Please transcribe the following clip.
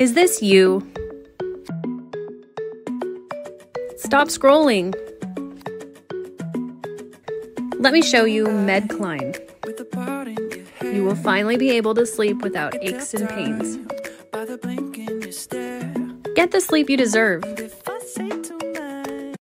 Is this you? Stop scrolling. Let me show you MedCline. You will finally be able to sleep without aches and pains. Get the sleep you deserve.